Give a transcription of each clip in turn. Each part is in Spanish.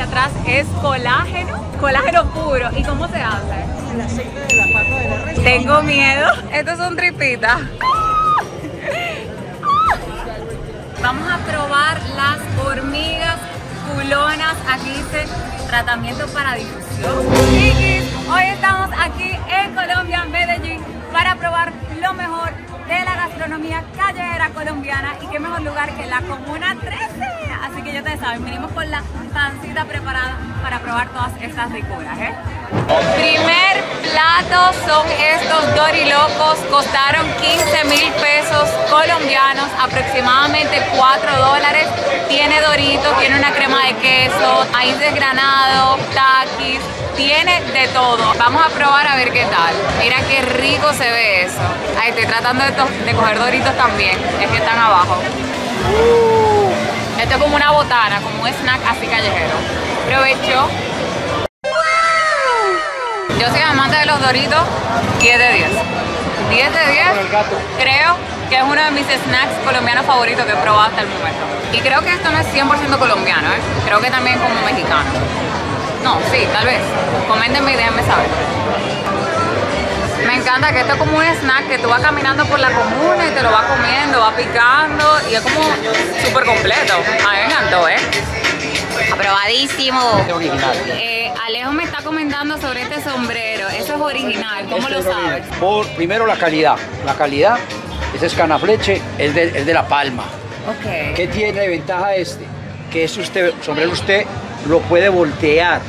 atrás es colágeno, colágeno puro. ¿Y cómo se hace? El aceite de la pata de la res. Tengo miedo. Estos son tripitas. Vamos a probar las hormigas culonas. Aquí dice tratamiento para difusión. Hoy estamos aquí en Colombia, en Medellín, para probar lo mejor de la gastronomía callejera colombiana. Y qué mejor lugar que la Comuna 13. Así que ya te saben, venimos con la pancita preparada para probar todas estas ricuras, ¿eh? Primer plato son estos dorilocos, costaron 15 mil pesos colombianos, aproximadamente 4 dólares. Tiene dorito, tiene una crema de queso, maíz desgranado, taquis, tiene de todo. Vamos a probar a ver qué tal. Mira qué rico se ve eso. Ahí estoy tratando de, coger doritos también, es que están abajo. Esto es como una botana, como un snack así callejero. Provecho. Yo soy amante de los Doritos, 10 de 10. 10 de 10, creo que es uno de mis snacks colombianos favoritos que he probado hasta el momento. Y creo que esto no es 100% colombiano, ¿eh? creo que también como mexicano. No, sí, tal vez. Coméntenme y déjenme saber. Me encanta que esto es como un snack que tú vas caminando por la comuna y te lo vas comiendo, vas picando y es como súper completo. A mí me encantó, ¿eh? Aprobadísimo. Eh, Alejo me está comentando sobre este sombrero. Eso es original. ¿Cómo lo sabes? Por, primero la calidad. La calidad, ese es canafleche, es de, es de La Palma. Ok. ¿Qué tiene de ventaja este? Que es usted, sombrero usted lo puede voltear,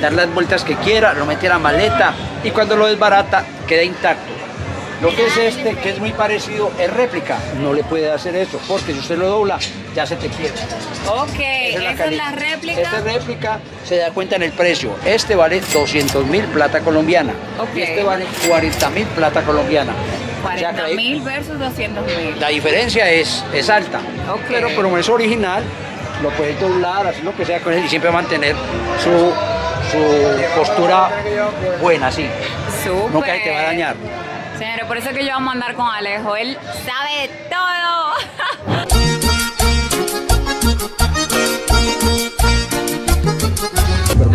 dar las vueltas que quiera, lo mete a la maleta y cuando lo desbarata queda intacto. Lo que es este, que es muy parecido, es réplica. No le puede hacer eso, porque si usted lo dobla, ya se te quiebra. Ok, esa es la réplica. Esta es réplica, se da cuenta en el precio. Este vale 200 mil plata colombiana. Ok. Y este vale 40 mil plata colombiana. O sea, 40 que ahí- mil versus 200 mil. la diferencia es, es alta. Pero como es original, lo puedes doblar, hacer lo que sea con él y siempre mantener su, su postura buena, así. Súper. Nunca se te va a dañar. Señores, por eso es que yo vamos a andar con Alejo. Él sabe todo.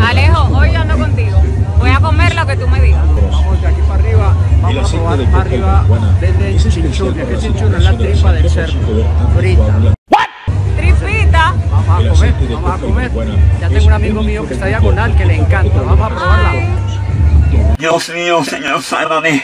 Alejo, hoy yo ando contigo. Voy a comer lo que tú me digas. Vamos de aquí para arriba, vamos a probar arriba, es chinchurria, que chinchurria es la tripa del cerdo, frita. Vamos a El comer, vamos a comer. Ya tengo un amigo mío que está diagonal que le encanta, vamos a probarla. Dios mío, Señor, sálvame.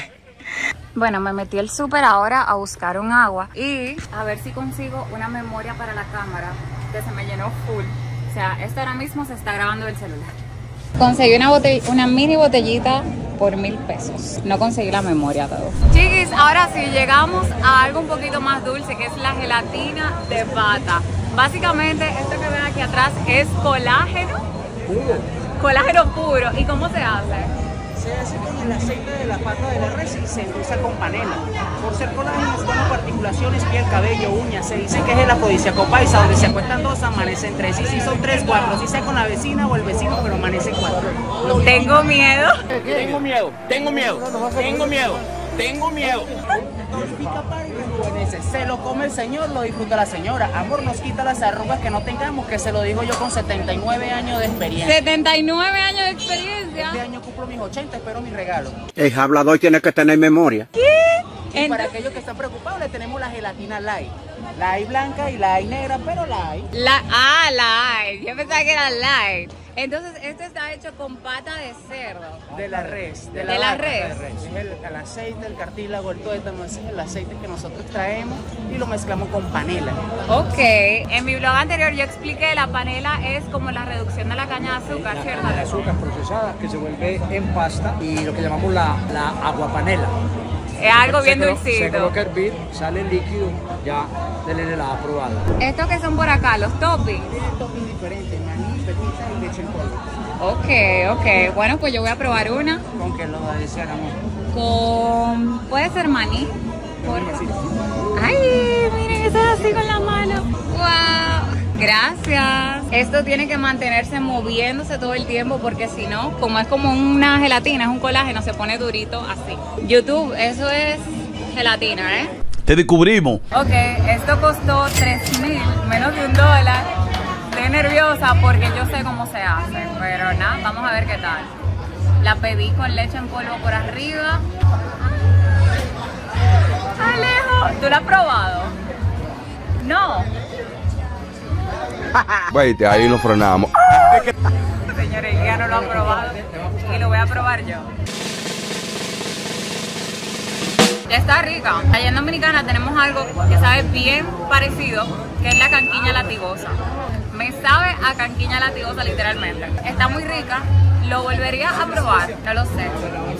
Bueno, me metí al súper ahora a buscar un agua y a ver si consigo una memoria para la cámara que se me llenó full. O sea, esto ahora mismo se está grabando del celular. Conseguí una, una mini botellita por mil pesos. No conseguí la memoria todo. Chiquis, ahora sí llegamos a algo un poquito más dulce que es la gelatina de pata. Básicamente, esto que ven aquí atrás es colágeno. Colágeno puro. ¿Y cómo se hace? Se hace con el aceite de la pata de la res y se endulza con panela. Por ser colágeno es bueno para articulaciones, piel, cabello, uñas. Se dice que es el afrodisíaco paisa, donde se acuestan dos, amanecen tres. Y si son tres, cuatro. Si sea con la vecina o el vecino, pero amanecen cuatro. Tengo miedo. Tengo miedo, tengo miedo, tengo miedo, tengo miedo. Rejuvenece. Se lo come el señor, lo disfruta la señora. Amor nos quita las arrugas que no tengamos, que se lo digo yo con 79 años de experiencia. 79 años de Este experiencia. año cumplo mis 80, espero mi regalo. El hablador tiene que tener memoria. Y para aquellos que están preocupados, le tenemos la gelatina light. La hay blanca y la hay negra, pero la hay. La, ah, light. Yo pensaba que era light. Entonces, esto está hecho con pata de cerdo. De la res. De la vaca, res. Es el, el aceite, el cartílago, el tuétano, ese es el aceite que nosotros traemos y lo mezclamos con panela. Ok. En mi blog anterior yo expliqué la panela es como la reducción de la caña de azúcar, ¿cierto? de azúcar procesada que se vuelve en pasta y lo que llamamos la, la aguapanela. Es algo bien se colo- Se dulcito. coloca a hervir, sale el líquido, ya del helado aprobada. Estos que son por acá, los toppings. Tiene topping diferente, maní, pepita y leche en polvo. Ok, ok. Bueno, pues yo voy a probar una Con que lo desean, amor. con... Puede ser maní. Por... Ay, miren, eso es así con la mano. Wow. Gracias. Esto tiene que mantenerse moviéndose todo el tiempo porque si no, como es como una gelatina, es un colágeno, se pone durito así. YouTube, eso es gelatina, ¿eh? Te descubrimos. Ok, esto costó 3 mil, menos de un dólar. Estoy nerviosa porque yo sé cómo se hace, pero nada, vamos a ver qué tal. La pedí con leche en polvo por arriba. Alejo, ¿tú la has probado? No. Vete, ahí nos frenamos. Señores, ya no lo ha probado y lo voy a probar yo. Ya está rica. Allá en Dominicana tenemos algo que sabe bien parecido, que es la canquiña latigosa. Me sabe a canquiña latigosa literalmente. Está muy rica. Lo volvería a probar, no lo sé.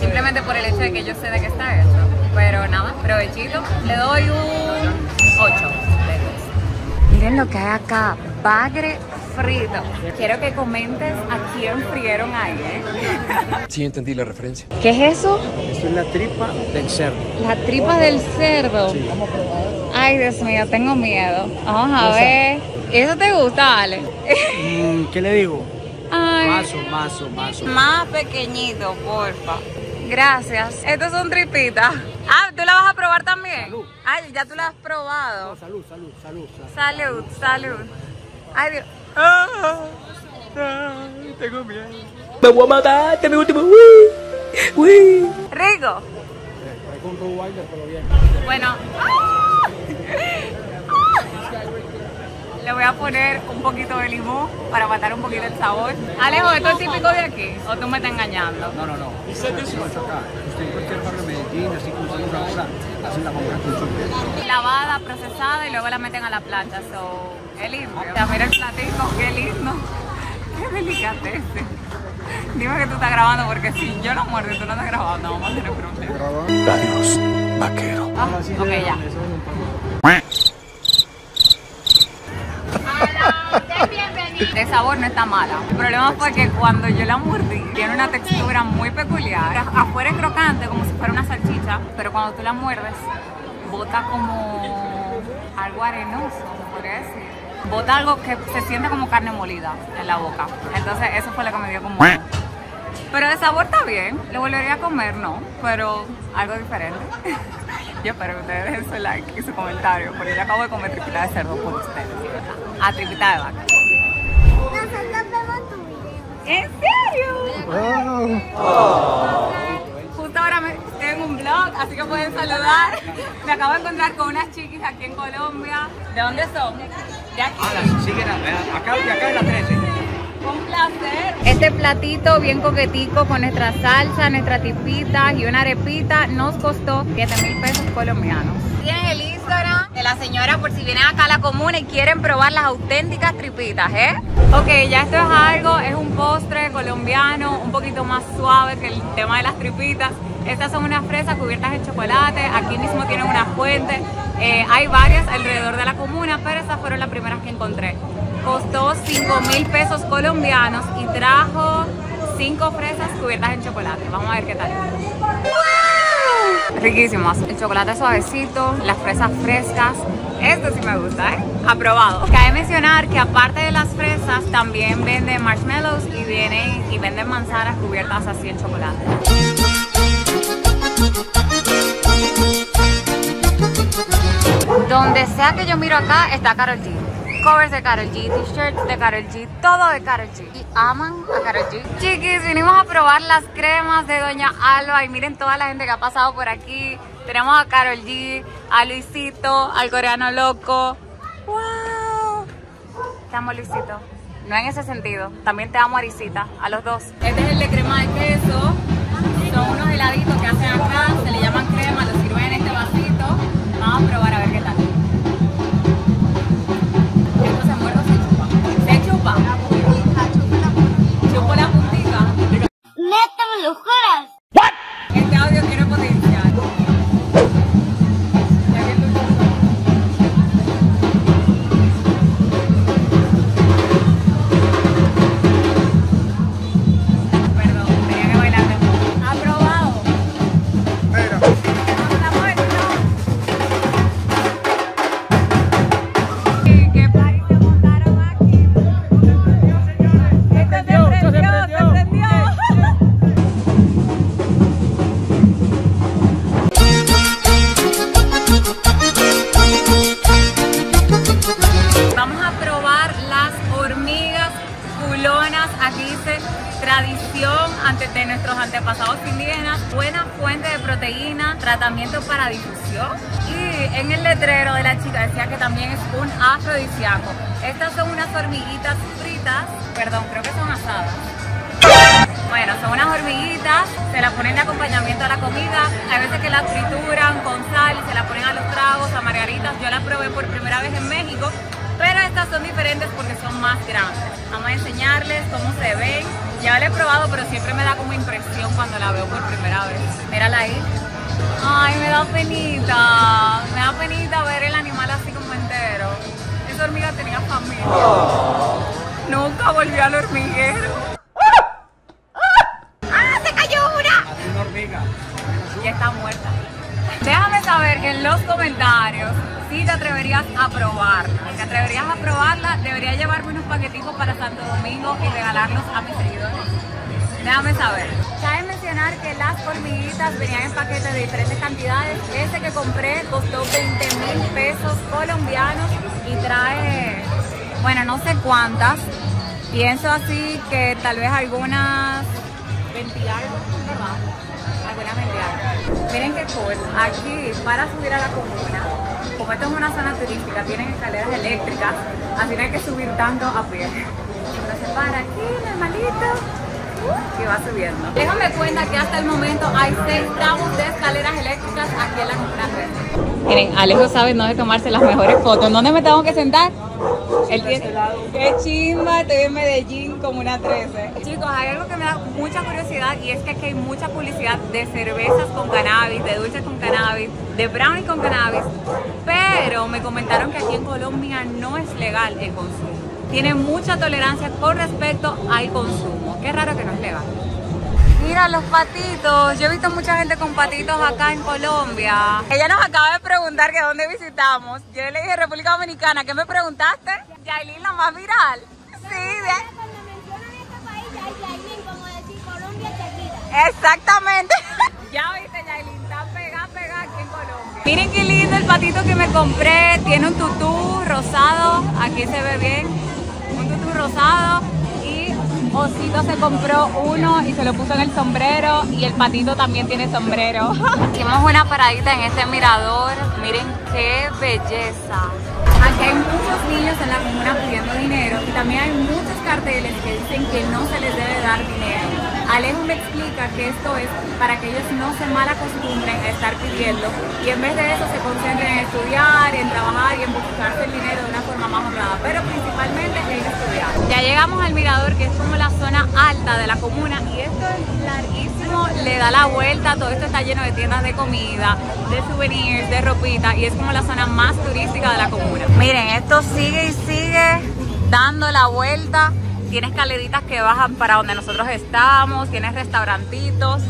Simplemente por el hecho de que yo sé de qué está hecho. Pero nada, provechito. Le doy un 8 de 10. Miren lo que hay acá, bagre frito. Quiero que comentes a quién frieron ahí, ¿eh? Sí, entendí la referencia. ¿Qué es eso? Esto es la tripa del cerdo. La tripa del cerdo. Ay, Dios mío, tengo miedo. Vamos a ver. ¿Eso te gusta, Ale? Mm, ¿Qué le digo? Ay. Mazo, mazo, mazo. Más pequeñito, porfa. Gracias. Estos son tripitas. Ah, ¿tú la vas a probar también? Ay, ya tú la has probado. Salud, salud, salud. Salud, salud. Ay, Dios. tengo miedo. Me voy a matar, este es mi último. Rico. Bueno. Le voy a poner un poquito de limón para matar un poquito el sabor. Alejo, ¿esto es típico de aquí? ¿O tú me estás engañando? No, no, no. Esto es acá. Usted en cualquier barrio de Medellín, así como estamos ahora, hacen la mamá con su Lavada, procesada y luego la meten a la plancha. So, es lindo. Ya mira el platito, qué lindo. Qué delicatese. Dime que tú estás grabando porque si yo no muerdo y tú no estás grabando, vamos a tener problemas. Adiós, vaquero. Ah, ok, ya. De sabor no está mala. El problema fue que cuando yo la mordí, tiene una textura muy peculiar. Afuera es crocante, como si fuera una salchicha, pero cuando tú la muerdes, bota como algo arenoso, podría decir. Bota algo que se siente como carne molida en la boca. Entonces, eso fue lo que me dio como. Pero de sabor está bien, lo volvería a comer, no, pero algo diferente. Yo espero que ustedes dejen su like y su comentario, porque yo acabo de comer tripita de cerdo por ustedes. A tripita de vaca. ¿En serio? Justo ahora me, estoy en un blog, así que pueden saludar. Me acabo de encontrar con unas chiquis aquí en Colombia. ¿De dónde son? De aquí. Siguen a- acá y acá en la 13. Un placer. Este platito bien coquetico con nuestra salsa, nuestra tipita y una arepita nos costó 7 mil pesos colombianos. Tienen el Instagram de la señora por si vienen acá a la comuna y quieren probar las auténticas tripitas, ¿eh? Ok, ya esto es algo, es un postre colombiano un poquito más suave que el tema de las tripitas. Estas son unas fresas cubiertas en chocolate, aquí mismo tienen una fuente. Eh, hay varias alrededor de la comuna, pero estas fueron las primeras que encontré. Costó 5 mil pesos colombianos y trajo 5 fresas cubiertas en chocolate. Vamos a ver qué tal. Riquísimas. El chocolate suavecito, las fresas frescas. Esto sí me gusta, ¿eh? Aprobado. Cabe mencionar que aparte de las fresas, también venden marshmallows y vienen y venden manzanas cubiertas así en chocolate. Donde sea que yo miro acá, está Karol G. Covers de Karol G, t-shirts de Karol G, todo de Karol G. Y aman a Karol G. Chiquis, vinimos a probar las cremas de Doña Alba y miren toda la gente que ha pasado por aquí. Tenemos a Karol G, a Luisito, al coreano loco. ¡Wow! Te amo, Luisito. No en ese sentido. También te amo, Arisita. A los dos. Este es el de crema de queso. Son unos heladitos que hacen acá. Se le llaman crema. Los sirven en este vasito. Vamos a probar a ver qué tal. ¡Méteme los juras! Aquí dice tradición ante de nuestros antepasados indígenas, buena fuente de proteína, tratamiento para difusión. Y en el letrero de la chica decía que también es un afrodisíaco. Estas son unas hormiguitas fritas, perdón, creo que son asadas. Bueno, son unas hormiguitas, se las ponen de acompañamiento a la comida. Hay veces que las trituran con sal se las ponen a los tragos, a margaritas. Yo las probé por primera vez en México, pero estas son diferentes porque son más grandes. Vamos a enseñarles cómo se ven. Ya la he probado, pero siempre me da como impresión cuando la veo por primera vez. Mírala ahí. Ay, me da penita. Me da penita ver el animal así como entero. Esa hormiga tenía familia. Nunca volvió al hormiguero. ¡Ah, se cayó una! Una hormiga. Ya está muerta. Déjame saber en los comentarios si te atreverías a probarla. Te atreverías a probarla, debería llevarme unos paquetitos para Santo Domingo y regalarlos a mis seguidores. Déjame saber. Cabe mencionar que las hormiguitas venían en paquetes de diferentes cantidades. Este que compré costó 20 mil pesos colombianos y trae, bueno, no sé cuántas. Pienso así que tal vez algunas 20 y algo, ¿verdad? Algunas 20 y algo. Miren qué cool. Aquí, para subir a la comuna, como esto es una zona turística, tienen escaleras eléctricas, así no hay que subir tanto a pie. Se para aquí, normalito, y va subiendo. Déjame cuenta que hasta el momento hay seis tramos de escaleras eléctricas aquí en la comuna 13. Miren, Alejo sabe dónde tomarse las mejores fotos. ¿Dónde me tengo que sentar? Tiene... ¡Qué chimba! Estoy en Medellín, Comuna 13. Chicos, hay algo que me da mucha curiosidad y es que aquí hay mucha publicidad de cervezas con cannabis, de dulces con cannabis, de brownie con cannabis, pero me comentaron que aquí en Colombia no es legal el consumo. Tiene mucha tolerancia con respecto al consumo. Qué raro que no es legal. Mira los patitos. Yo he visto mucha gente con patitos acá en Colombia. Ella nos acaba de preguntar que dónde visitamos. Yo le dije República Dominicana. ¿Qué me preguntaste? Yailin, la más viral. Sí, de... Cuando mencionan este país, Yailin, como decir Colombia, Shakira. Exactamente. Ya viste, Yailin, está pegada, pegada aquí en Colombia. Miren qué lindo el patito que me compré. Tiene un tutú rosado. Aquí se ve bien. Rosado. Y Osito se compró uno y se lo puso en el sombrero. Y el patito también tiene sombrero. Hicimos una paradita en este mirador. Miren qué belleza. Aquí hay muchos niños en la comuna pidiendo dinero y también hay muchos carteles que dicen que no se les debe dar dinero. Alejo me explica que esto es para que ellos no se malacostumbren a estar pidiendo y en vez de eso se concentren en estudiar, en trabajar y en buscarse el dinero de una forma más honrada, pero principalmente en estudiar. Ya llegamos al mirador que es como la zona alta de la comuna y esto es larguísimo, le da la vuelta, todo esto está lleno de tiendas de comida, de souvenirs, de ropita y es como la zona más turística de la comuna. Miren, esto sigue y sigue dando la vuelta. Tiene escaleritas que bajan para donde nosotros estamos, tiene restaurantitos.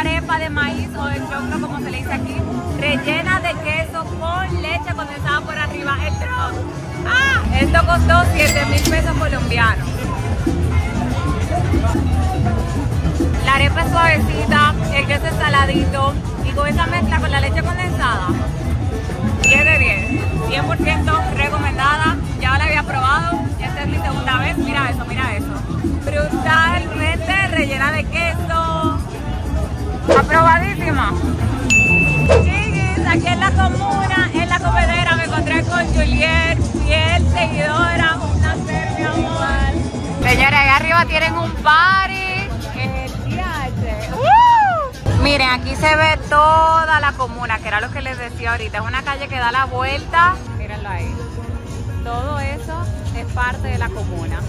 Arepa de maíz o de choclo, como se le dice aquí, rellena de queso con leche condensada por arriba. El. ¡Ah! Esto costó 7 mil pesos colombianos. La arepa es suavecita, el queso es saladito y con esa mezcla con la leche condensada, 10 de 10, 100% recomendada, ya la había probado, esta es mi segunda vez, mira eso, mira eso. Brutalmente rellena de queso, aprobadísima. Chiquis, aquí en la comuna, en la comedera, me encontré con Juliet, fiel seguidora, una ser mi amor. Señores, ahí arriba tienen un party. ¡Uh! Miren, aquí se ve toda la comuna, que era lo que les decía ahorita. Es una calle que da la vuelta. Mírenlo ahí. Todo eso es parte de la comuna.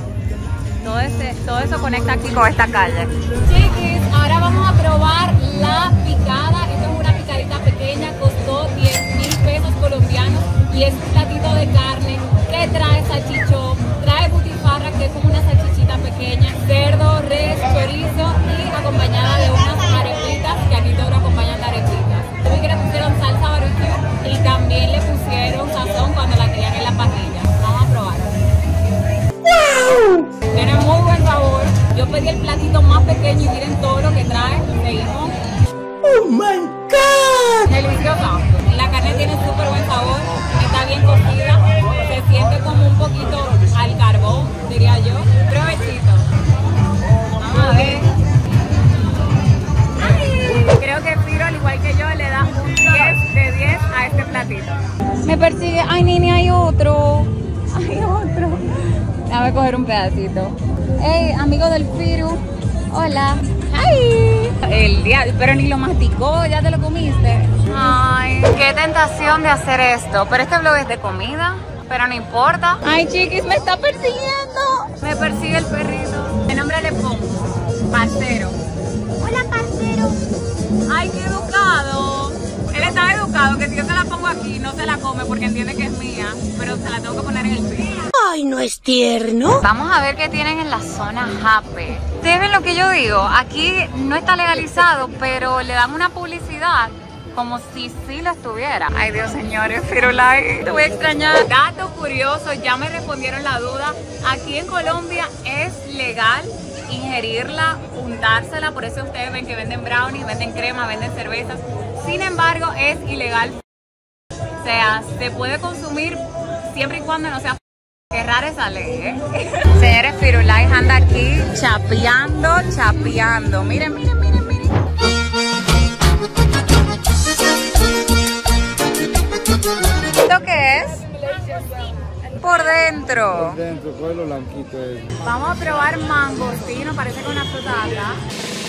Todo, ese, todo eso conecta aquí con esta calle. Chiquis, Ahora vamos a probar la picada. Esta es una picadita pequeña, costó 10 mil pesos colombianos y es un platito de carne que trae salchichón, trae butifarra que es como una salchichita pequeña, cerdo, res, chorizo y acompañada de unas arepitas que aquí todos acompañan de arepitas. También que le pusieron salsa barbecue y también le pusieron sazón cuando la tenían en la parrilla. Vamos a probar. Tiene muy buen sabor pedí el platito más pequeño y miren todo lo que trae. Seguimos. ¡Oh my God! Deliciosa. La carne tiene súper buen sabor, está bien cocida, se siente como un poquito al carbón, diría yo. Provechito. Vamos a ver. Ay, creo que Piro, al igual que yo, le da un 10 de 10 a este platito. Me persigue. Ay, Nini, hay otro. Hay otro. Déjame coger un pedacito. Hey, amigo del Firu. Hola. Ay. El día, pero ni lo masticó, ya te lo comiste. Ay, qué tentación de hacer esto. Pero este blog es de comida, pero no importa. Ay, chiquis, me está persiguiendo. Me persigue el perrito. ¿Qué nombre le pongo? Parcero. Hola, parcero. Ay, qué educado. Él está educado, que si yo se la pongo aquí, no se la come porque entiende que es mía, pero se la tengo que poner en el piso. Ay, ¿no es tierno? Vamos a ver qué tienen en la zona Jape. ¿Ustedes ven lo que yo digo? Aquí no está legalizado, pero le dan una publicidad como si sí lo estuviera. Ay Dios señores, Firulai, te voy a extrañar. Dato curioso, ya me respondieron la duda. Aquí en Colombia es legal ingerirla, untársela, por eso ustedes ven que venden brownies, venden crema, venden cervezas. Sin embargo, es ilegal. O sea, se puede consumir siempre y cuando no sea Qué rara esa ley, ¿eh? Señores, Firulais anda aquí chapeando, chapeando. Miren, miren, miren, miren. ¿Esto qué es? Por dentro. Dentro, coge lo blanquito. Vamos a probar mangostino, parece con una fruta acá.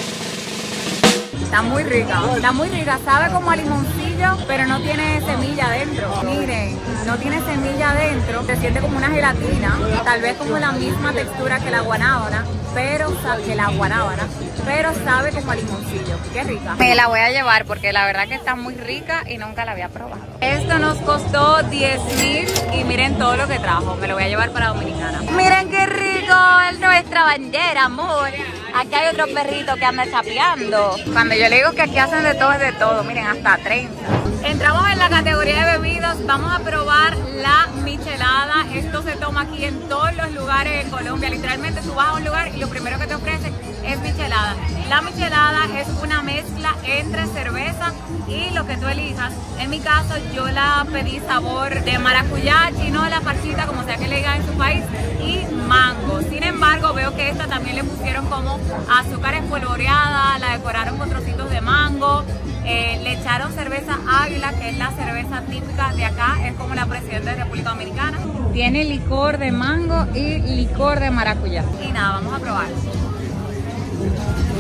Está muy rica, está muy rica, sabe como a limoncillo, pero no tiene semilla adentro. Miren, no tiene semilla adentro, se siente como una gelatina, tal vez como la misma textura que la guanábana, pero sabe que la guanábana, pero sabe como a limoncillo. Qué rica. Me la voy a llevar porque la verdad que está muy rica y nunca la había probado. Esto nos costó 10 mil y miren todo lo que trajo. Me lo voy a llevar para Dominicana. Miren qué rico es nuestra bandera, amor. Aquí hay otro perrito que anda chapeando. Cuando yo le digo que aquí hacen de todo es de todo, miren, hasta 30. Entramos en la categoría de bebidas, vamos a probar la michelada. Esto se toma aquí en todos los lugares en Colombia. Literalmente tú vas a un lugar y lo primero que te ofrecen es michelada. La michelada es una mezcla entre cerveza y lo que tú elijas. En mi caso yo la pedí sabor de maracuyá, chinola, parchita, como sea que le digan en su país, y mango. Sin embargo, veo que esta también le pusieron como azúcar espolvoreada, la decoraron con trocitos de mango. Eh, le echaron cerveza águila, que es la cerveza típica de acá, es como la presidenta de República Dominicana. Tiene licor de mango y licor de maracuyá. Y nada, vamos a probar.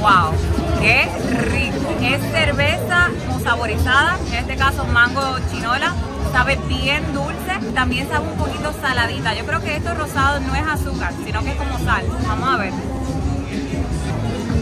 ¡Wow! ¡Qué rico! Es cerveza saborizada, en este caso mango chinola. Sabe bien dulce, también sabe un poquito saladita. Yo creo que esto rosado no es azúcar, sino que es como sal. Vamos a ver.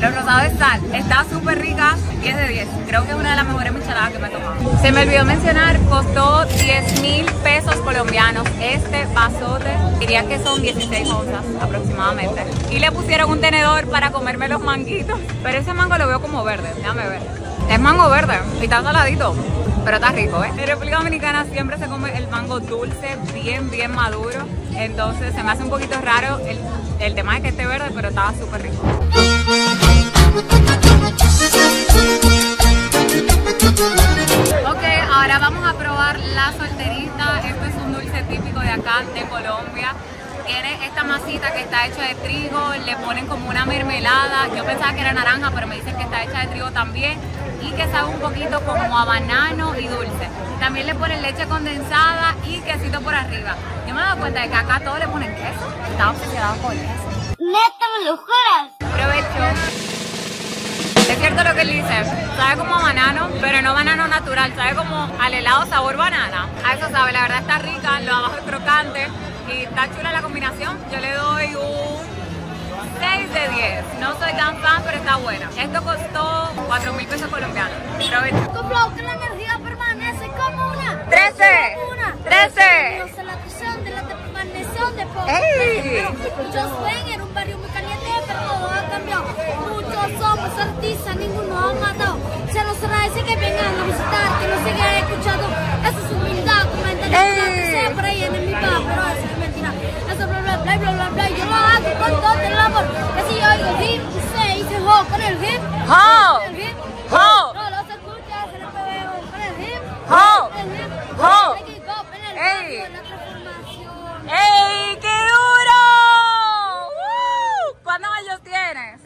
Lo rosado es sal, está súper rica, 10 de 10. Creo que es una de las mejores micheladas que me he tomado. Se me olvidó mencionar, costó 10 mil pesos colombianos este vasote. Diría que son 16 onzas aproximadamente. Y le pusieron un tenedor para comerme los manguitos. Pero ese mango lo veo como verde, déjame ver. Es mango verde y está saladito. Pero está rico, ¿eh? En República Dominicana siempre se come el mango dulce, bien, bien maduro. Entonces se me hace un poquito raro el, el tema de que esté verde, pero estaba súper rico. Ok, ahora vamos a probar la solterita. Esto es un dulce típico de acá, de Colombia. Tiene esta masita que está hecha de trigo, le ponen como una mermelada. Yo pensaba que era naranja, pero me dicen que está hecha de trigo también. Y que sabe un poquito como a banano y dulce. También le ponen leche condensada y quesito por arriba. Yo me he dado cuenta de que acá todos le ponen queso. Estaba obsesionado con eso. Neta, me lo juras. Provecho. Es cierto lo que él dice, sabe como a banano, pero no banano natural, sabe como al helado sabor banana. A eso sabe, la verdad está rica, lo abajo es crocante y está chula la combinación. Yo le doy un 6 de 10. No soy tan fan, pero está buena. Esto costó 4 mil pesos colombianos. Compro que la energía permanece como una. 13. Como una. 13. No sé la de la permaneción de poco. ¡Ey! Muchos ven en un barrio muy caliente, pero mentira. Eso bla bla bla bla bla bla. Yo lo hago con todo el amor. Oigo, sí, ¡Ho! El hip. ¡Ho! No, no se escucha, se pega con el hip. ¡Ho! El hip. ¡Ho! El hip en el ¡Ey! barrio, la transformación. ¡Ey, qué duro! ¡Uh! ¿Cuántos años tienes?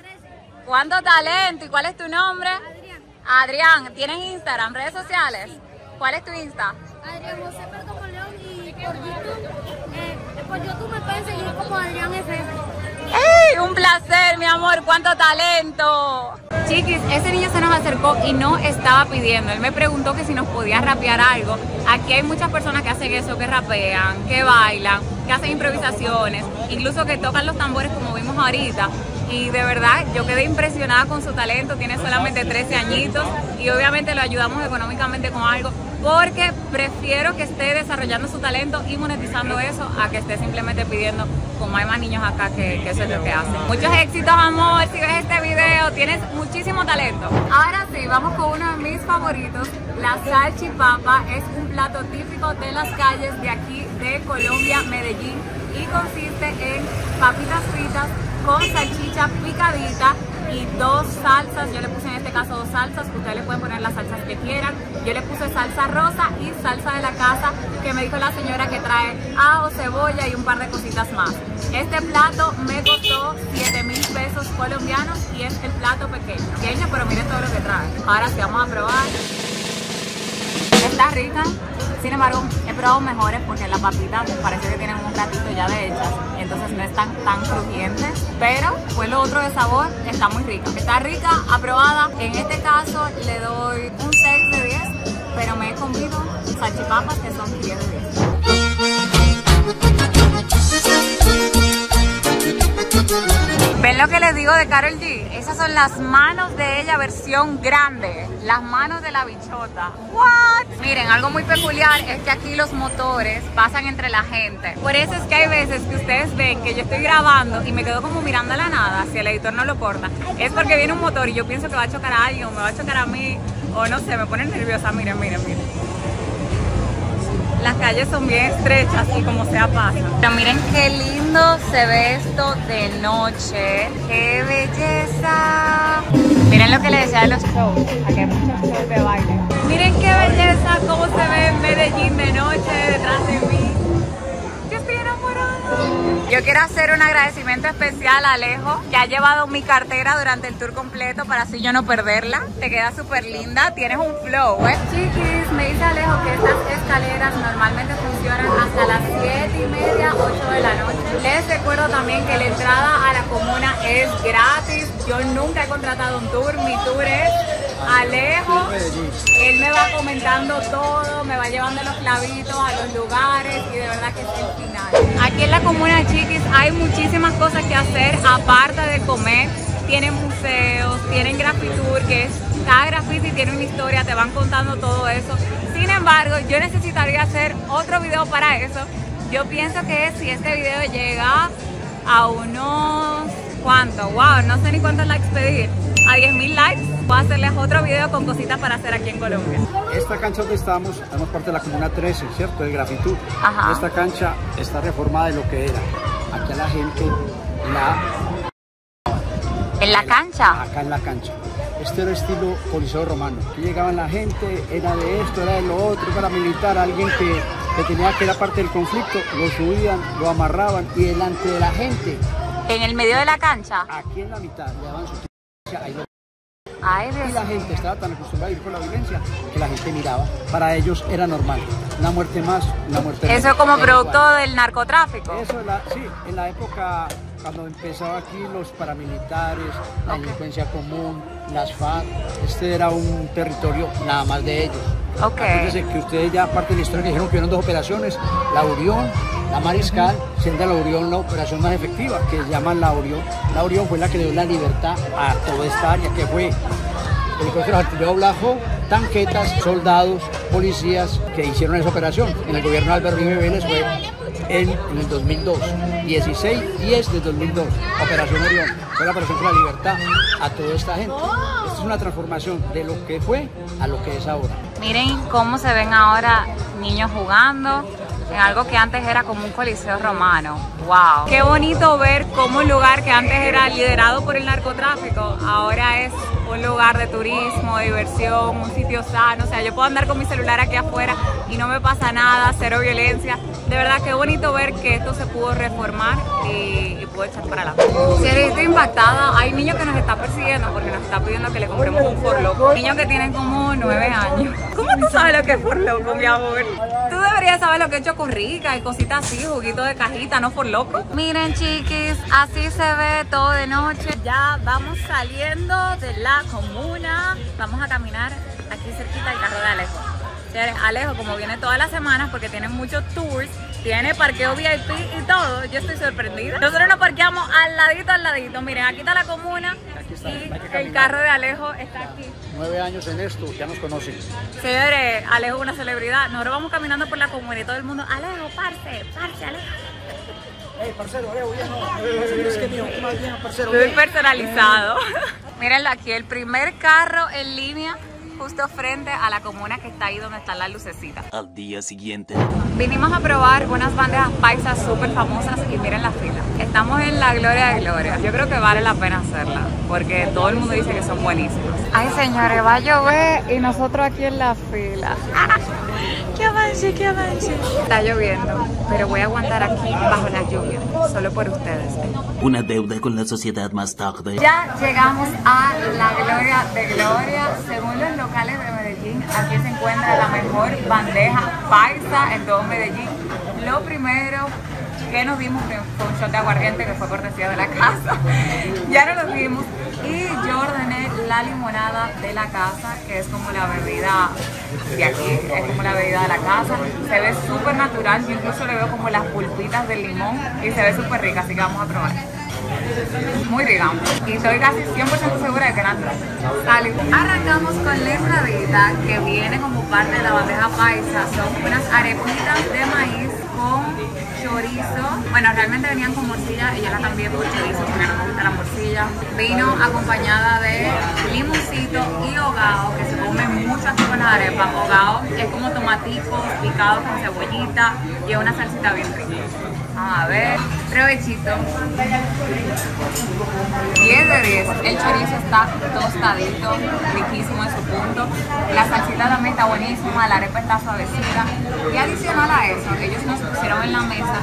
¿Cuánto talento? ¿Y cuál es tu nombre? Adrián. Adrián, ¿tienes Instagram, redes sociales? ¿Cuál es tu Insta? Adrián José León y por YouTube, eh, por YouTube me pueden seguir como Adrián. Un placer, mi amor, cuánto talento. Chiquis, ese niño se nos acercó y no estaba pidiendo. Él me preguntó que si nos podía rapear algo. Aquí hay muchas personas que hacen eso, que rapean, que bailan, que hacen improvisaciones, incluso que tocan los tambores como vimos ahorita. Y de verdad, yo quedé impresionada con su talento. Tiene solamente 13 añitos y obviamente lo ayudamos económicamente con algo porque prefiero que esté desarrollando su talento y monetizando eso a que esté simplemente pidiendo, como hay más niños acá que, eso es lo que hacen. Muchos éxitos, amor, si ves este video, tienes muchísimo talento. Ahora sí, vamos con uno de mis favoritos, la salchipapa. Es un plato típico de las calles de aquí, de Colombia, Medellín, y consiste en papitas fritas con salchicha picadita y dos salsas. Yo le puse en este caso dos salsas. Ustedes le pueden poner las salsas que quieran. Yo le puse salsa rosa y salsa de la casa que me dijo la señora que trae ajo, cebolla y un par de cositas más. Este plato me costó 7 mil pesos colombianos y es el plato pequeño. Pequeño, pero miren todo lo que trae. Ahora sí, vamos a probar. Está rica. Sin embargo, he probado mejores porque las papitas parece que tienen un ratito ya de hechas, entonces no están tan crujientes, pero pues lo otro de sabor está muy rica. Está rica, aprobada. En este caso le doy un 6 de 10, pero me he comido salchipapas que son 10 de 10. ¿Ven lo que les digo de Carol G? Esas son las manos de ella versión grande. Las manos de la bichota. What? Miren, algo muy peculiar es que aquí los motores pasan entre la gente. Por eso es que hay veces que ustedes ven que yo estoy grabando y me quedo como mirando a la nada, si el editor no lo corta. Es porque viene un motor y yo pienso que va a chocar a alguien me va a chocar a mí. O no sé, me pone nerviosa. Miren, miren, miren. Las calles son bien estrechas y como sea pasa. Pero miren qué lindo se ve esto de noche. ¡Qué belleza! Miren lo que les decía de los shows. Aquí hay muchos shows de baile. Miren qué belleza, cómo se ve Medellín de noche detrás de mí. Yo quiero hacer un agradecimiento especial a Alejo, que ha llevado mi cartera durante el tour completo para así yo no perderla. Te queda súper linda, tienes un flow, ¿eh? Chiquis, me dice Alejo que estas escaleras normalmente funcionan hasta las 7 y media, 8 de la noche. Les recuerdo también que la entrada a la comuna es gratis. Yo nunca he contratado un tour, mi tour es Alejo. Él me va comentando todo, me va llevando los clavitos a los lugares y de verdad que es el final. Aquí en la comuna Chiquis hay muchísimas cosas que hacer aparte de comer. Tienen museos, tienen grafitour, que cada graffiti tiene una historia, te van contando todo eso. Sin embargo, yo necesitaría hacer otro video para eso. Yo pienso que si este video llega a unos ¿cuánto? Wow, no sé ni cuántos likes pedir. A 10.000 likes, voy a hacerles otro video con cositas para hacer aquí en Colombia. Esta cancha donde estamos, estamos parte de la Comuna 13, ¿cierto? El Grafitud. Ajá. Esta cancha está reformada de lo que era. Aquí a la gente la En la cancha. acá en la cancha. Este era estilo coliseo romano. Aquí llegaban la gente, era de esto, era de lo otro, para militar, alguien que, que tenía que era parte del conflicto, lo subían, lo amarraban y delante de la gente, En el medio de la cancha. aquí en la mitad, le daban su Y la gente estaba tan acostumbrada a ir por la violencia que la gente miraba. Para ellos era normal. Una muerte más, una muerte menos. Eso es como producto del narcotráfico. Eso, en la- sí, en la época cuando empezaba aquí los paramilitares, la delincuencia común, las FARC, este era un territorio nada más de ellos. Ok. Acuérdense que ustedes ya parte de la historia que dijeron que eran dos operaciones, la Orión, la Mariscal, siendo la Orión la operación más efectiva, que llaman la Orión. La Orión fue la que le dio la libertad a toda esta área, que fue el helicóptero artillero Blajo, tanquetas, soldados, policías que hicieron esa operación. En el gobierno de Uribe Vélez fue en, el 2002, 16, 10 del 2002, Operación Orión. Fue la operación por la libertad a toda esta gente. Esta es una transformación de lo que fue a lo que es ahora. Miren cómo se ven ahora niños jugando. En algo que antes era como un coliseo romano. ¡Wow! Qué bonito ver cómo un lugar que antes era liderado por el narcotráfico ahora es un lugar de turismo, de diversión, un sitio sano. O sea, yo puedo andar con mi celular aquí afuera y no me pasa nada, cero violencia. De verdad, qué bonito ver que esto se pudo reformar y, y pudo echar para adelante. Si estoy impactada, hay niños que nos están persiguiendo porque nos están pidiendo que le compremos un forloco. Niños que tienen como nueve años. ¿Cómo tú sabes lo que es forloco, mi amor? Tú deberías saber lo que es chocorrica y cositas así, juguito de cajita, no forloco. Miren, chiquis, así se ve todo de noche. Ya vamos saliendo de la comuna. Vamos a caminar aquí cerquita del carro de Alejo. Alejo, como viene todas las semanas porque tiene muchos tours, tiene parqueo VIP y todo, yo estoy sorprendida. Nosotros nos parqueamos al ladito, al ladito. Miren, aquí está la comuna está, y el carro de Alejo está aquí. Nueve años en esto, ya nos conocen. Señores, Alejo es una celebridad. Nosotros vamos caminando por la comuna y todo el mundo, Alejo, parce, parce, Alejo. Ey, parcero, Alejo, ya no. Es que mío, más bien, parcero. Muy personalizado. Mírenlo aquí, el primer carro en línea justo frente a la comuna que está ahí donde están las lucecitas. Al día siguiente. Vinimos a probar unas bandejas paisas súper famosas y miren la fila. Estamos en la gloria de gloria. Yo creo que vale la pena hacerla porque todo el mundo dice que son buenísimas. Ay, señores, va a llover y nosotros aquí en la fila. ¡Qué avance, qué avance! Está lloviendo, pero voy a aguantar aquí bajo la lluvia, solo por ustedes. Una deuda con la sociedad más tarde. Ya llegamos a la gloria de gloria. Según los locales de Medellín, aquí se encuentra la mejor bandeja paisa en todo Medellín. Lo primero que nos dimos fue un shot de aguardiente que fue cortesía de la casa. ya no lo dimos. Y yo ordené la limonada de la casa, que es como la bebida de aquí, es como la bebida de la casa. Se ve súper natural, yo incluso le veo como las pulpitas del limón y se ve súper rica, así que vamos a probar. Muy rica. Y estoy casi 100% segura de que la Salud. Arrancamos con la entradita que viene como parte de la bandeja paisa. Son unas arepitas de maíz chorizo. Bueno, realmente venían con morcilla y yo la cambié por chorizo porque no me gusta la morcilla. Vino acompañada de limoncito y hogao, que se come mucho aquí con las arepas. Hogao es como tomaticos picados con cebollita y es una salsita bien rica. A ver, provechito. 10 de 10. El chorizo está tostadito, riquísimo en su punto. La salsita también está buenísima, la arepa está suavecita. Y adicional a eso, ellos nos pusieron en la mesa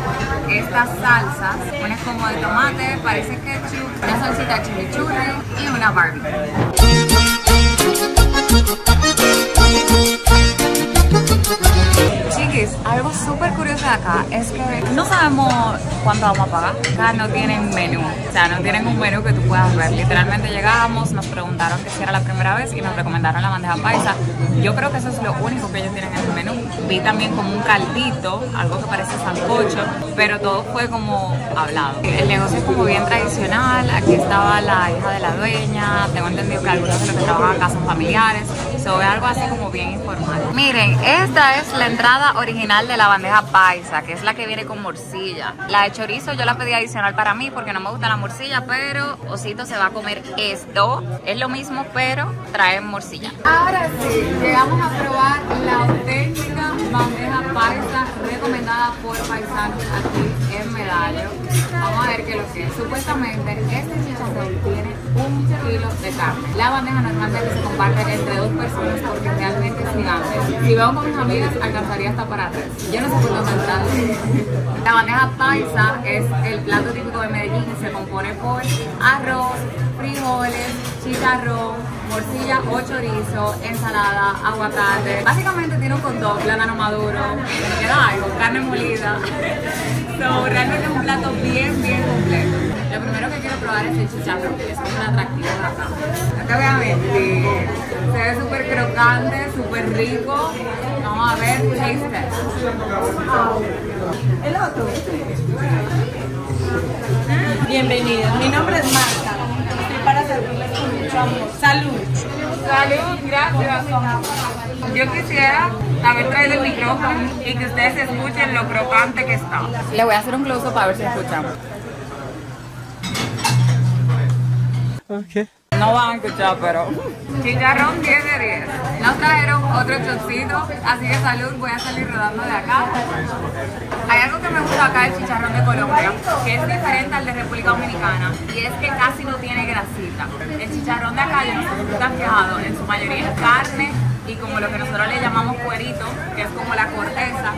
estas salsas, una es como de tomate, parece ketchup, una salsita chimichurri y una barbecue. Chiquis, algo súper curioso de acá es que no sabemos cuánto vamos a pagar. Acá no tienen menú, o sea, no tienen un menú que tú puedas ver. Literalmente llegamos, nos preguntaron que si era la primera vez y nos recomendaron la bandeja paisa. Yo creo que eso es lo único que ellos tienen en el menú. Vi también como un caldito, algo que parece sancocho, pero todo fue como hablado. El negocio es como bien tradicional. Aquí estaba la hija de la dueña. Tengo entendido que algunos de los que trabajan acá son familiares. So, es algo así como bien informal. Miren, esta es la entrada original de la bandeja paisa, que es la que viene con morcilla. La de chorizo yo la pedí adicional para mí porque no me gusta la morcilla, pero Osito se va a comer esto. Es lo mismo, pero trae morcilla. Ahora sí, llegamos a probar la auténtica bandeja paisa recomendada por paisanos aquí en Medallo. Vamos a ver qué lo que es. Supuestamente este chicharrón de carne. La bandeja normalmente se comparte entre dos personas porque realmente es gigante. Si veo con mis amigas, alcanzaría hasta para tres. Yo no sé por dónde. La bandeja paisa es el plato típico de Medellín se compone por arroz, frijoles, chicharrón, morcilla o chorizo, ensalada, aguacate. Básicamente tiene un condón, plátano maduro, queda algo, carne molida. So, realmente es un plato bien, bien completo. Lo primero que quiero probar es el chicharrón, que es como un atractivo de acá. Acá voy a mentir. Se ve súper crocante, súper rico. Vamos a ver, taste test. Bienvenidos, mi nombre es Marta. Estoy para servirles con mucho amor. Salud. Salud, gracias. Yo quisiera haber traído el micrófono y que ustedes escuchen lo crocante que está. Le voy a hacer un close para ver si escuchamos. No van a escuchar, pero... Chicharrón 10 de 10. Nos trajeron otro chocito, así que salud, voy a salir rodando de acá. Hay algo que me gusta acá del chicharrón de Colombia, que es diferente al de República Dominicana, y es que casi no tiene grasita. El chicharrón de acá, yo no sé si tú te has fijado, en su mayoría es carne y como lo que nosotros le llamamos cuerito, que es como la corteza.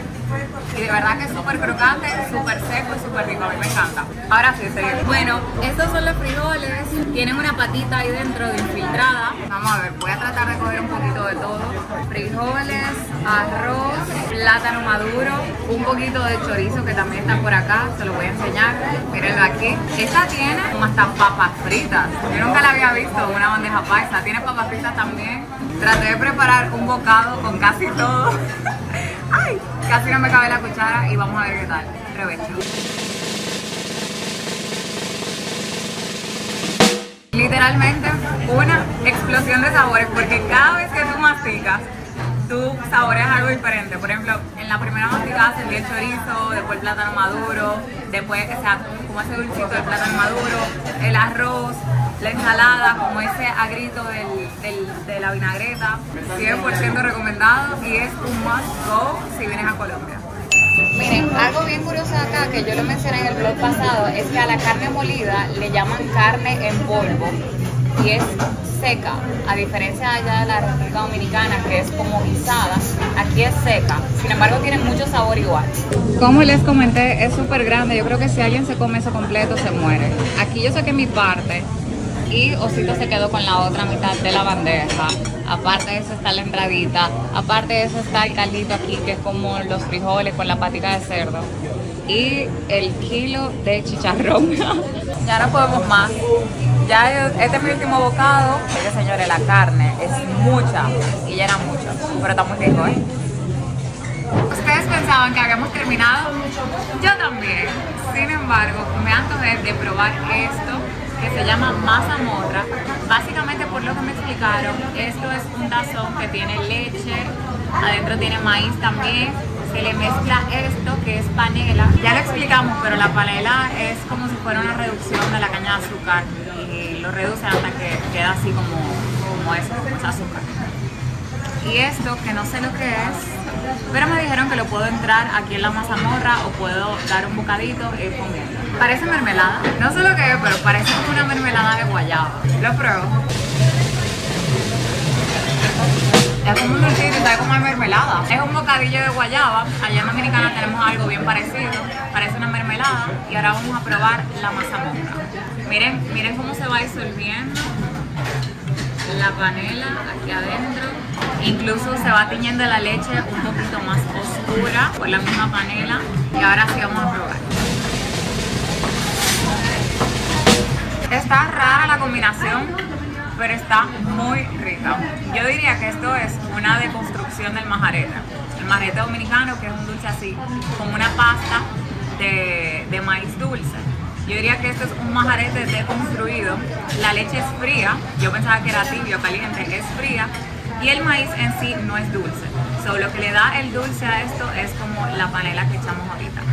Y de verdad que es súper crocante, súper seco y súper rico, a mí me encanta. Ahora sí, seguimos. Bueno, estos son los frijoles, tienen una patita ahí dentro de infiltrada. Vamos a ver, voy a tratar de coger un poquito de todo. Frijoles, arroz, plátano maduro, un poquito de chorizo que también está por acá, se lo voy a enseñar. Mírenlo aquí. Esta tiene hasta papas fritas. Yo nunca la había visto, una bandeja paisa. Tiene papas fritas también. Traté de preparar un bocado con casi todo. Casi no me cabe la cuchara y vamos a ver qué tal. Provecho. Literalmente una explosión de sabores porque cada vez que tú masticas, tú saboreas algo diferente. Por ejemplo, en la primera masticada sentí el chorizo, después el plátano maduro, después, o sea, como ese dulcito del plátano maduro, el arroz, la ensalada, como ese agrito del, del- de la vinagreta. 100% recomendado y es un must go si vienes a Colombia. Miren, algo bien curioso de acá que yo lo mencioné en el blog pasado es que a la carne molida le llaman carne en polvo y es seca, a diferencia de allá de la República Dominicana que es como guisada, aquí es seca, sin embargo tiene mucho sabor igual. Como les comenté, es súper grande, yo creo que si alguien se come eso completo se muere. Aquí yo saqué mi parte y Osito se quedó con la otra mitad de la bandeja. Aparte de eso está la entradita, aparte de eso está el caldito aquí que es como los frijoles con la patica de cerdo y el kilo de chicharrón. ya no podemos más. Ya este es mi último bocado. Mire señores, la carne es mucha y llena mucho, pero está muy rico, ¿eh? ¿Ustedes pensaban que habíamos terminado? Yo también. Sin embargo, me antojé de probar esto que se llama mazamorra. Básicamente, por lo que me explicaron, esto es un tazón que tiene leche, adentro tiene maíz también. Se le mezcla esto que es panela. Ya lo explicamos, pero la panela es como si fuera una reducción de la caña de azúcar y lo reducen hasta que queda así como, como eso, como es azúcar. Y esto, que no sé lo que es, pero me dijeron que lo puedo entrar aquí en la mazamorra o puedo dar un bocadito y comiendo. Parece mermelada, no sé lo que es, pero parece como una mermelada de guayaba. Lo pruebo. Es como un dulcito sabe como mermelada. Es un bocadillo de guayaba. Allá en Dominicana tenemos algo bien parecido. Parece una mermelada. Y ahora vamos a probar la mazamorra. Miren, miren cómo se va disolviendo la panela aquí adentro. Incluso se va tiñendo la leche un poquito más oscura por la misma panela. Y ahora sí vamos a probar. Está rara la combinación, pero está muy rica. Yo diría que esto es una deconstrucción del majarete. El majarete dominicano, que es un dulce así, como una pasta de, de maíz dulce. Yo diría que esto es un majarete deconstruido. La leche es fría. Yo pensaba que era tibio, caliente. Es fría. Y el maíz en sí no es dulce. So, lo que le da el dulce a esto es como la panela que echamos ahorita.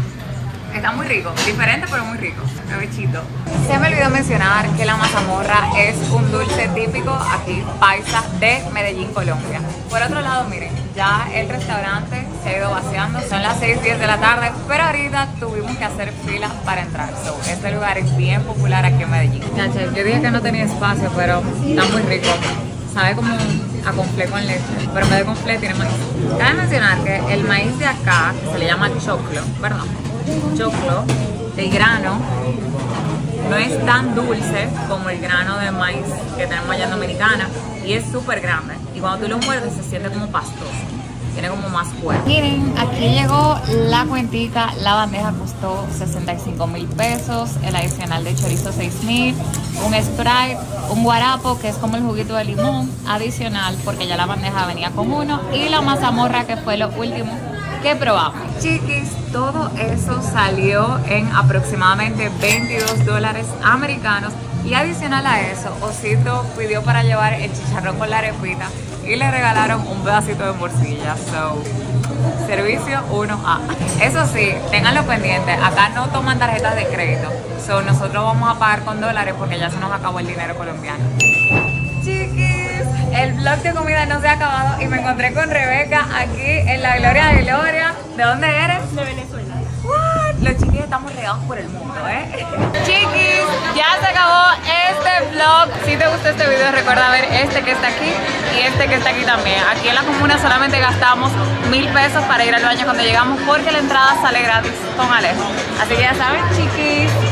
Está muy rico, diferente pero muy rico. Provechito. Se me olvidó mencionar que la mazamorra es un dulce típico aquí, paisa, de Medellín, Colombia. Por otro lado, miren, ya el restaurante se ha ido vaciando, son las 6, 10 de la tarde, pero ahorita tuvimos que hacer fila para entrar. So, este lugar es bien popular aquí en Medellín. Yo dije que no tenía espacio, pero está muy rico. Sabe como a conflé con leche, pero en vez de conflé tiene maíz. Cabe mencionar que el maíz de acá, que se le llama choclo, perdón, choclo de grano no es tan dulce como el grano de maíz que tenemos allá en Dominicana y es súper grande. Y cuando tú lo muerdes se siente como pastoso tiene como más cuerpo miren aquí llegó la cuentita la bandeja costó 65 mil pesos el adicional de chorizo 6 mil un sprite un guarapo que es como el juguito de limón adicional porque ya la bandeja venía con uno y la mazamorra que fue lo último que probamos. Chiquis, todo eso salió en aproximadamente 22 dólares americanos. Y adicional a eso, Osito pidió para llevar el chicharrón con la arepita y le regalaron un pedacito de morcilla. So, Servicio 1A. Eso sí, ténganlo pendiente. Acá no toman tarjetas de crédito. So, nosotros vamos a pagar con dólares porque ya se nos acabó el dinero colombiano. Chiquis, el vlog de comida no se ha acabado y me encontré con Rebeca aquí en la Gloria de Gloria. ¿De dónde eres? De Venezuela. What? Los chiquis estamos regados por el mundo, ¿eh? Chiquis, ya se acabó este vlog. Si te gustó este video, recuerda ver este que está aquí y este que está aquí también. Aquí en la comuna solamente gastamos mil pesos para ir al baño cuando llegamos porque la entrada sale gratis con Alejo. Así que ya saben, chiquis.